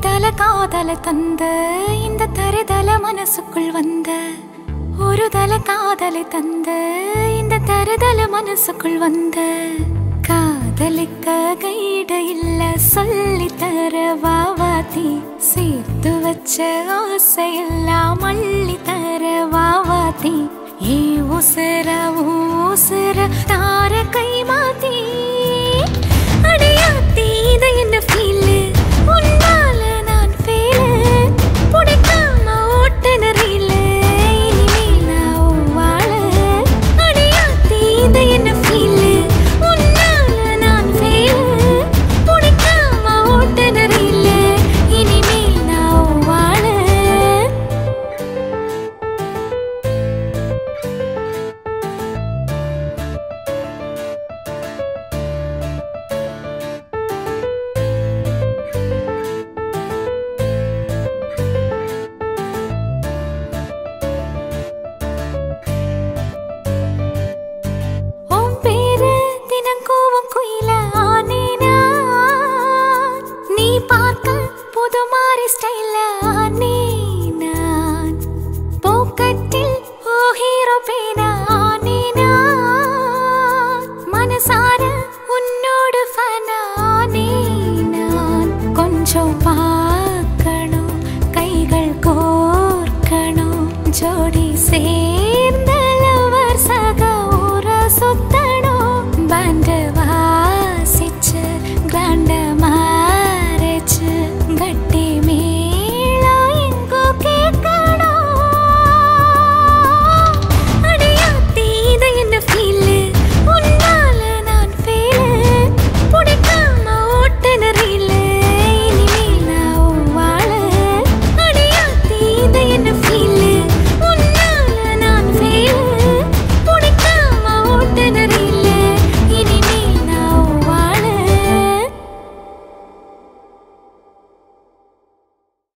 காதல தந்த இந்த தருதல மனசுக்குள் வந்த ஒரு தல காதலை தந்த இந்த தருதல மனசுக்குள் வந்த. காதலிக்க கைடு இல்ல சொல்லி தர வாவாத்தி சேர்த்து வச்ச ஆசை எல்லாம் அள்ளி தர வாவாத்தி ஏ உசர ஊசர தார கை மாத்தி. சேர்ந்த